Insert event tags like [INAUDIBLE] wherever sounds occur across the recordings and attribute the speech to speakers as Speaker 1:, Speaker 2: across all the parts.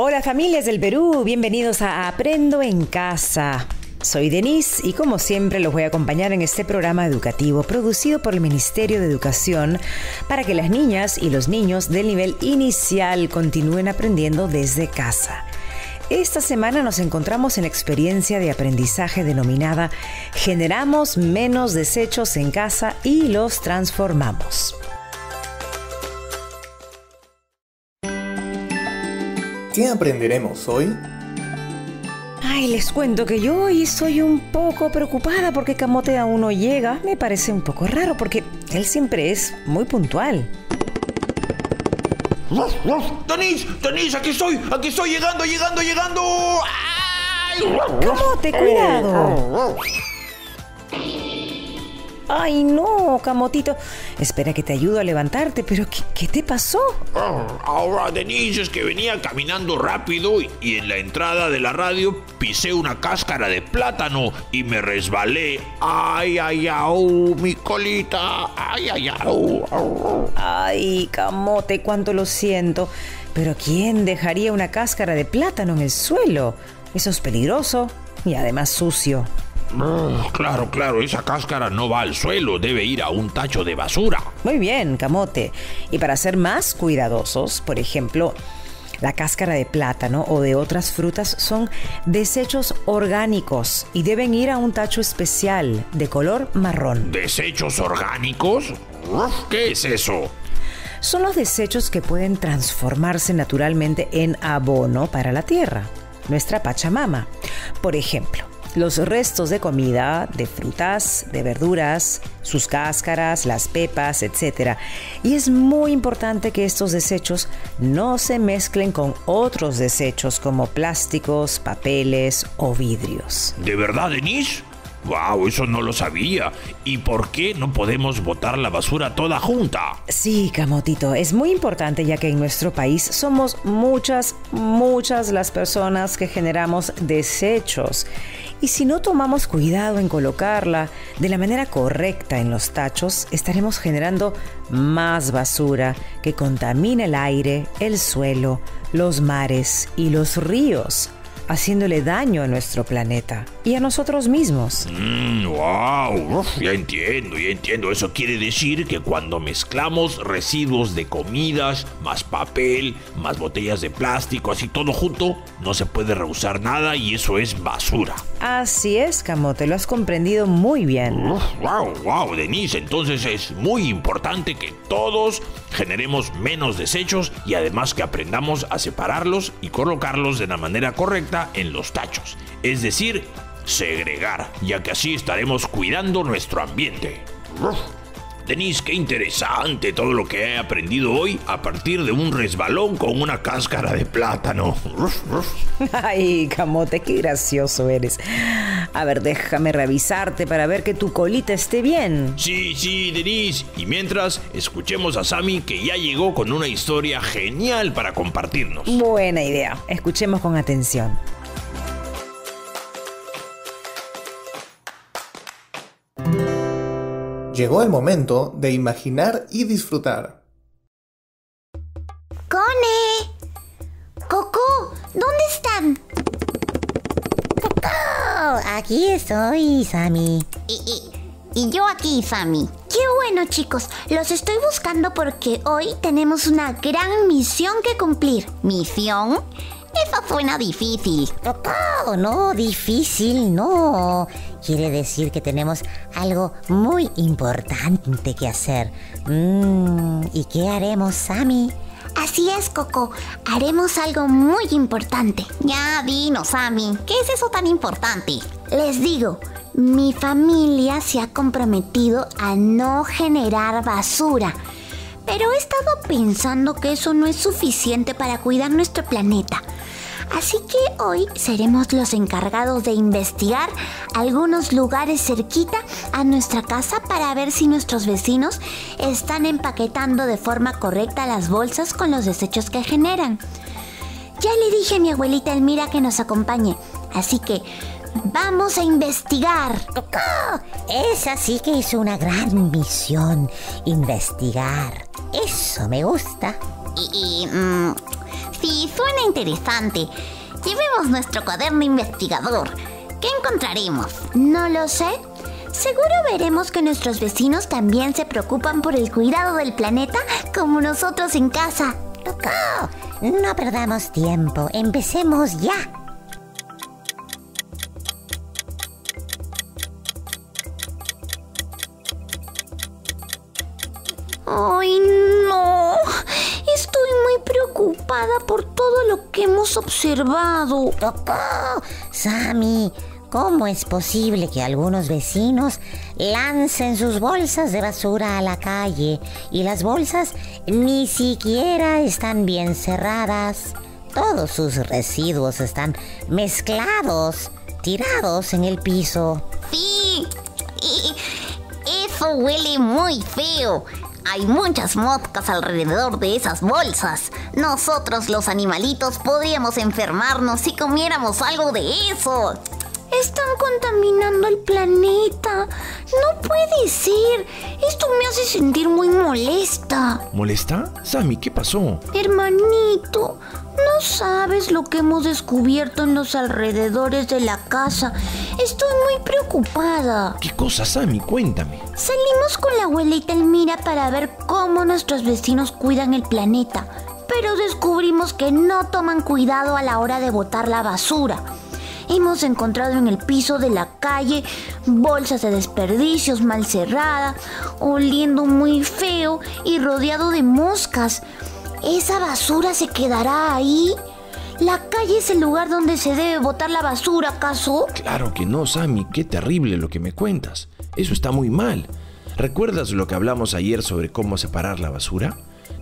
Speaker 1: Hola familias del Perú, bienvenidos a Aprendo en Casa. Soy Denise y como siempre los voy a acompañar en este programa educativo producido por el Ministerio de Educación para que las niñas y los niños del nivel inicial continúen aprendiendo desde casa. Esta semana nos encontramos en experiencia de aprendizaje denominada Generamos menos desechos en casa y los transformamos.
Speaker 2: ¿Qué aprenderemos hoy?
Speaker 1: Ay, les cuento que yo hoy estoy un poco preocupada porque Camote aún no llega. Me parece un poco raro porque él siempre es muy puntual.
Speaker 3: ¡Denis! ¡Denis! ¡Aquí estoy! ¡Aquí estoy! ¡Llegando, llegando, llegando! ¡Ay!
Speaker 1: Camote, cuidado. Ay, no, Camotito. Espera que te ayudo a levantarte, pero ¿qué, qué te pasó?
Speaker 3: Ahora, Denise, es que venía caminando rápido y, y en la entrada de la radio pisé una cáscara de plátano y me resbalé. ¡Ay, ay, au! ¡Mi colita! ¡Ay, ay, au! au.
Speaker 1: Ay, Camote, cuánto lo siento. Pero ¿quién dejaría una cáscara de plátano en el suelo? Eso es peligroso y además sucio.
Speaker 3: Claro, claro, esa cáscara no va al suelo, debe ir a un tacho de basura.
Speaker 1: Muy bien, Camote. Y para ser más cuidadosos, por ejemplo, la cáscara de plátano o de otras frutas son desechos orgánicos y deben ir a un tacho especial de color marrón.
Speaker 3: ¿Desechos orgánicos? ¿Qué es eso?
Speaker 1: Son los desechos que pueden transformarse naturalmente en abono para la tierra, nuestra Pachamama. Por ejemplo, los restos de comida, de frutas, de verduras, sus cáscaras, las pepas, etc. Y es muy importante que estos desechos no se mezclen con otros desechos como plásticos, papeles o vidrios.
Speaker 3: ¿De verdad, Denise? ¡Wow! Eso no lo sabía. ¿Y por qué no podemos botar la basura toda junta?
Speaker 1: Sí, Camotito, es muy importante ya que en nuestro país somos muchas, muchas las personas que generamos desechos. Y si no tomamos cuidado en colocarla de la manera correcta en los tachos, estaremos generando más basura que contamina el aire, el suelo, los mares y los ríos, haciéndole daño a nuestro planeta y a nosotros mismos.
Speaker 3: Mmm, wow, uf, ya entiendo, ya entiendo. Eso quiere decir que cuando mezclamos residuos de comidas, más papel, más botellas de plástico, así todo junto, no se puede reusar nada y eso es basura.
Speaker 1: Así es, Camote, lo has comprendido muy bien.
Speaker 3: Uf, wow, wow, Denise, entonces es muy importante que todos generemos menos desechos y además que aprendamos a separarlos y colocarlos de la manera correcta en los tachos, es decir, segregar, ya que así estaremos cuidando nuestro ambiente. Uf. Denise, qué interesante todo lo que he aprendido hoy a partir de un resbalón con una cáscara de plátano. Uf, uf. [LAUGHS]
Speaker 1: Ay, Camote, qué gracioso eres. A ver, déjame revisarte para ver que tu colita esté bien.
Speaker 3: Sí, sí, Denise. Y mientras, escuchemos a Sammy que ya llegó con una historia genial para compartirnos.
Speaker 1: Buena idea. Escuchemos con atención.
Speaker 2: Llegó el momento de imaginar y disfrutar.
Speaker 4: ¡Cone! ¡Coco! ¿Dónde están?
Speaker 5: ¡Coco! Aquí estoy, Sammy.
Speaker 4: Y, y- y yo aquí, Sammy. Qué bueno, chicos. Los estoy buscando porque hoy tenemos una gran misión que cumplir. ¿Misión? Eso suena difícil.
Speaker 5: ¡Coco! No, difícil, no. Quiere decir que tenemos algo muy importante que hacer. Mm, ¿Y qué haremos, Sammy?
Speaker 4: Así es, Coco. Haremos algo muy importante. Ya, dinos, Sammy. ¿Qué es eso tan importante? Les digo, mi familia se ha comprometido a no generar basura. Pero he estado pensando que eso no es suficiente para cuidar nuestro planeta. Así que hoy seremos los encargados de investigar algunos lugares cerquita a nuestra casa para ver si nuestros vecinos están empaquetando de forma correcta las bolsas con los desechos que generan. Ya le dije a mi abuelita Elmira que nos acompañe, así que vamos a investigar.
Speaker 5: ¡Coco! Esa sí que es una gran misión. Investigar. Eso me gusta.
Speaker 4: Y, y, mm, Sí, suena interesante. Llevemos nuestro cuaderno investigador. ¿Qué encontraremos? No lo sé. Seguro veremos que nuestros vecinos también se preocupan por el cuidado del planeta como nosotros en casa.
Speaker 5: Coco, no perdamos tiempo. Empecemos ya.
Speaker 4: Ay, preocupada por todo lo que hemos observado.
Speaker 5: Sammy, ¿cómo es posible que algunos vecinos lancen sus bolsas de basura a la calle y las bolsas ni siquiera están bien cerradas? Todos sus residuos están mezclados, tirados en el piso.
Speaker 4: Sí. Eso huele muy feo. Hay muchas moscas alrededor de esas bolsas. Nosotros los animalitos podríamos enfermarnos si comiéramos algo de eso. Están contaminando el planeta. No puede ser. Esto me hace sentir muy molesta.
Speaker 3: ¿Molesta? Sammy, ¿qué pasó?
Speaker 4: Hermanito, no sabes lo que hemos descubierto en los alrededores de la casa. Estoy muy preocupada.
Speaker 3: ¿Qué cosa, Sammy? Cuéntame.
Speaker 4: Salimos con la abuelita Elmira para ver cómo nuestros vecinos cuidan el planeta, pero descubrimos que no toman cuidado a la hora de botar la basura. Hemos encontrado en el piso de la calle bolsas de desperdicios mal cerradas, oliendo muy feo y rodeado de moscas. ¿Esa basura se quedará ahí? ¿La calle es el lugar donde se debe botar la basura, acaso?
Speaker 3: Claro que no, Sammy. Qué terrible lo que me cuentas. Eso está muy mal. ¿Recuerdas lo que hablamos ayer sobre cómo separar la basura?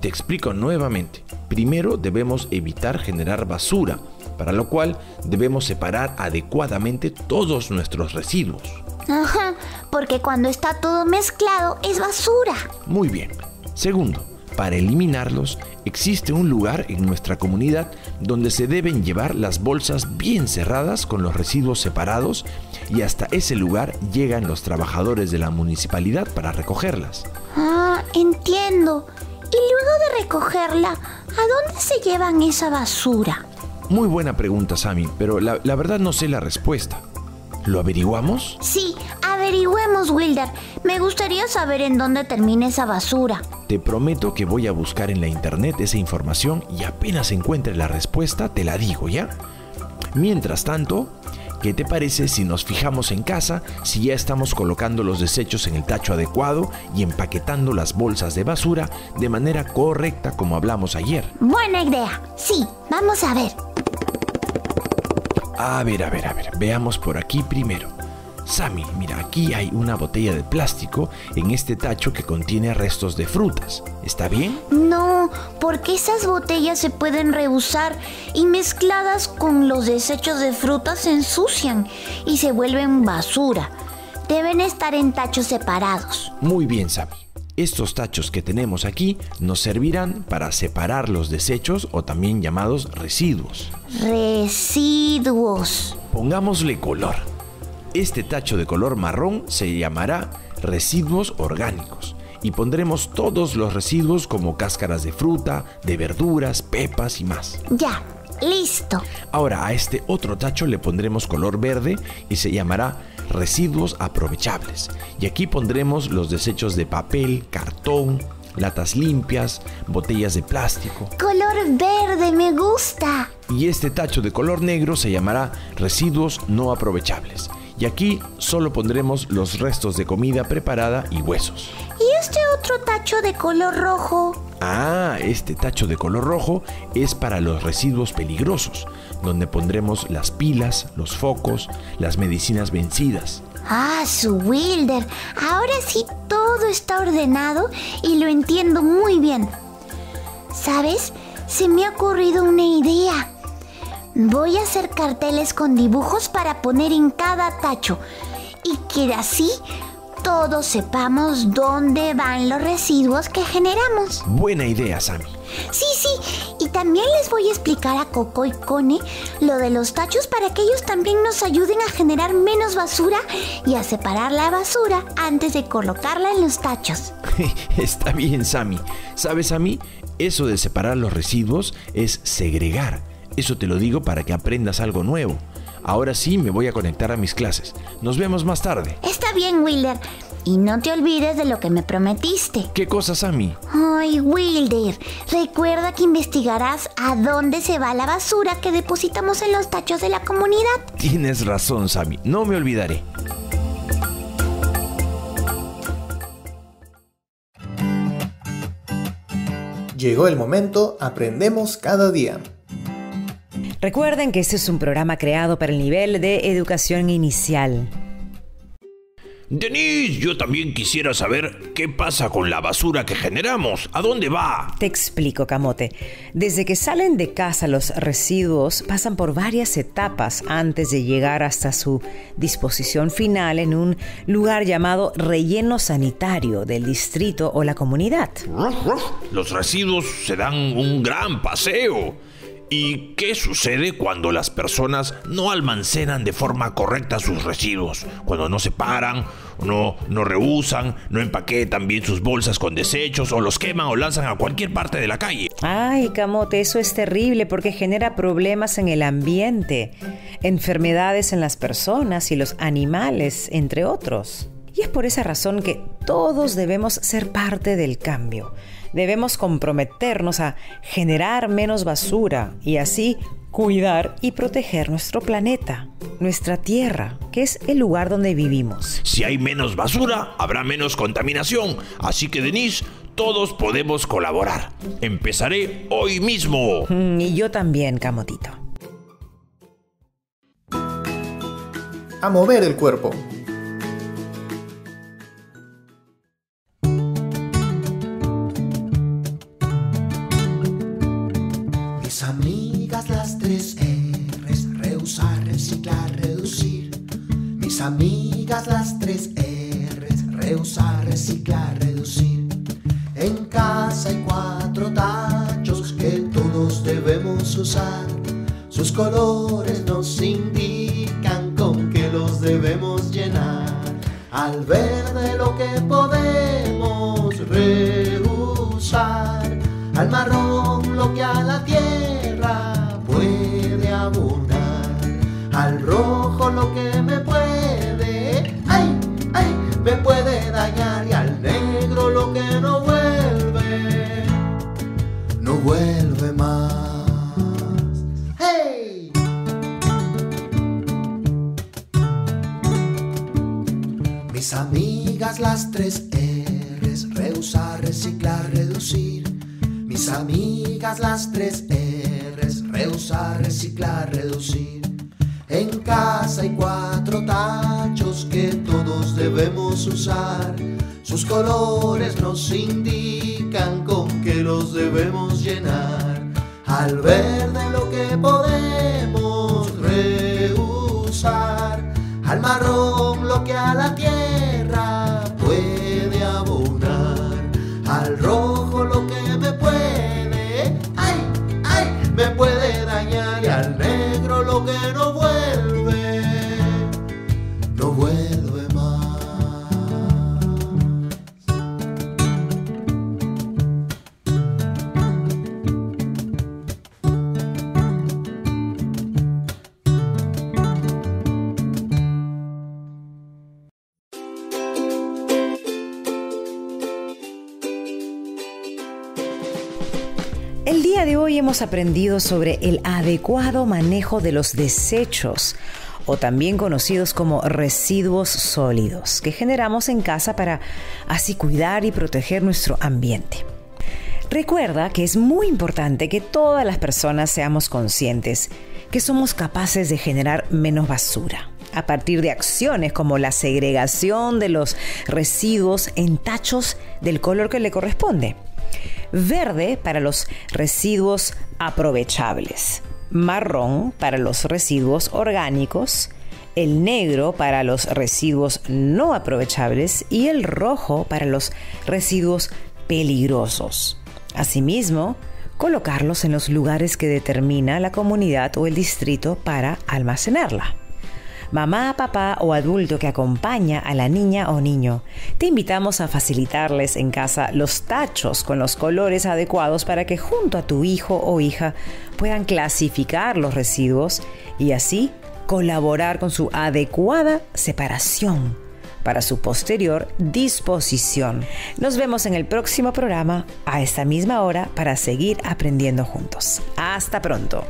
Speaker 3: Te explico nuevamente. Primero debemos evitar generar basura, para lo cual debemos separar adecuadamente todos nuestros residuos.
Speaker 4: Ajá, porque cuando está todo mezclado es basura.
Speaker 3: Muy bien. Segundo, para eliminarlos, existe un lugar en nuestra comunidad donde se deben llevar las bolsas bien cerradas con los residuos separados y hasta ese lugar llegan los trabajadores de la municipalidad para recogerlas.
Speaker 4: Ah, entiendo. Y luego de recogerla, ¿a dónde se llevan esa basura?
Speaker 3: Muy buena pregunta, Sammy, pero la, la verdad no sé la respuesta. ¿Lo averiguamos?
Speaker 4: Sí, averigüemos, Wilder. Me gustaría saber en dónde termina esa basura.
Speaker 3: Te prometo que voy a buscar en la internet esa información y apenas encuentre la respuesta te la digo, ¿ya? Mientras tanto, ¿qué te parece si nos fijamos en casa si ya estamos colocando los desechos en el tacho adecuado y empaquetando las bolsas de basura de manera correcta como hablamos ayer?
Speaker 4: Buena idea. Sí, vamos a ver.
Speaker 3: A ver, a ver, a ver, veamos por aquí primero. Sammy, mira, aquí hay una botella de plástico en este tacho que contiene restos de frutas. ¿Está bien?
Speaker 4: No, porque esas botellas se pueden reusar y mezcladas con los desechos de frutas se ensucian y se vuelven basura. Deben estar en tachos separados.
Speaker 3: Muy bien, Sammy. Estos tachos que tenemos aquí nos servirán para separar los desechos o también llamados residuos.
Speaker 4: Residuos.
Speaker 3: Pongámosle color. Este tacho de color marrón se llamará residuos orgánicos y pondremos todos los residuos como cáscaras de fruta, de verduras, pepas y más.
Speaker 4: Ya, listo.
Speaker 3: Ahora a este otro tacho le pondremos color verde y se llamará residuos aprovechables. Y aquí pondremos los desechos de papel, cartón, latas limpias, botellas de plástico.
Speaker 4: Color verde, me gusta.
Speaker 3: Y este tacho de color negro se llamará residuos no aprovechables. Y aquí solo pondremos los restos de comida preparada y huesos.
Speaker 4: ¿Y este otro tacho de color rojo?
Speaker 3: Ah, este tacho de color rojo es para los residuos peligrosos, donde pondremos las pilas, los focos, las medicinas vencidas.
Speaker 4: Ah, su Wilder. Ahora sí todo está ordenado y lo entiendo muy bien. ¿Sabes? Se me ha ocurrido una idea. Voy a hacer carteles con dibujos para poner en cada tacho y que así todos sepamos dónde van los residuos que generamos.
Speaker 3: Buena idea, Sammy.
Speaker 4: Sí, sí, y también les voy a explicar a Coco y Cone lo de los tachos para que ellos también nos ayuden a generar menos basura y a separar la basura antes de colocarla en los tachos. [LAUGHS]
Speaker 3: Está bien, Sammy. ¿Sabes, Sammy? Eso de separar los residuos es segregar. Eso te lo digo para que aprendas algo nuevo. Ahora sí me voy a conectar a mis clases. Nos vemos más tarde.
Speaker 4: Está bien, Wilder. Y no te olvides de lo que me prometiste.
Speaker 3: ¿Qué cosa, Sammy?
Speaker 4: Ay, Wilder, recuerda que investigarás a dónde se va la basura que depositamos en los tachos de la comunidad.
Speaker 3: Tienes razón, Sammy. No me olvidaré.
Speaker 2: Llegó el momento, aprendemos cada día.
Speaker 1: Recuerden que este es un programa creado para el nivel de educación inicial.
Speaker 3: Denise, yo también quisiera saber qué pasa con la basura que generamos. ¿A dónde va?
Speaker 1: Te explico, Camote. Desde que salen de casa los residuos pasan por varias etapas antes de llegar hasta su disposición final en un lugar llamado relleno sanitario del distrito o la comunidad.
Speaker 3: Los residuos se dan un gran paseo. ¿Y qué sucede cuando las personas no almacenan de forma correcta sus residuos? Cuando no separan, no, no reusan, no empaquetan bien sus bolsas con desechos o los queman o lanzan a cualquier parte de la calle.
Speaker 1: Ay, Camote, eso es terrible porque genera problemas en el ambiente, enfermedades en las personas y los animales, entre otros. Y es por esa razón que todos debemos ser parte del cambio debemos comprometernos a generar menos basura y así cuidar y proteger nuestro planeta, nuestra tierra, que es el lugar donde vivimos.
Speaker 3: Si hay menos basura, habrá menos contaminación. Así que, Denise, todos podemos colaborar. Empezaré hoy mismo.
Speaker 1: Mm, y yo también, Camotito.
Speaker 2: A mover el cuerpo.
Speaker 6: Usar. Sus colores nos indican con qué los debemos llenar. Al verde lo que podemos reusar, al marrón lo que a la tierra puede abonar, al rojo lo que me puede me puede dañar y al negro lo que no vuelve, no vuelve más. Las tres R's, reusar, reciclar, reducir. Mis amigas las tres R's, reusar, reciclar, reducir. En casa hay cuatro tachos que todos debemos usar. Sus colores nos indican con qué los debemos llenar. Al verde lo que podemos
Speaker 1: hemos aprendido sobre el adecuado manejo de los desechos o también conocidos como residuos sólidos que generamos en casa para así cuidar y proteger nuestro ambiente. Recuerda que es muy importante que todas las personas seamos conscientes que somos capaces de generar menos basura a partir de acciones como la segregación de los residuos en tachos del color que le corresponde verde para los residuos aprovechables, marrón para los residuos orgánicos, el negro para los residuos no aprovechables y el rojo para los residuos peligrosos. Asimismo, colocarlos en los lugares que determina la comunidad o el distrito para almacenarla. Mamá, papá o adulto que acompaña a la niña o niño, te invitamos a facilitarles en casa los tachos con los colores adecuados para que junto a tu hijo o hija puedan clasificar los residuos y así colaborar con su adecuada separación para su posterior disposición. Nos vemos en el próximo programa a esta misma hora para seguir aprendiendo juntos. Hasta pronto.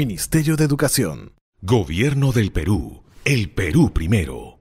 Speaker 7: Ministerio de Educación.
Speaker 3: Gobierno del Perú. El Perú primero.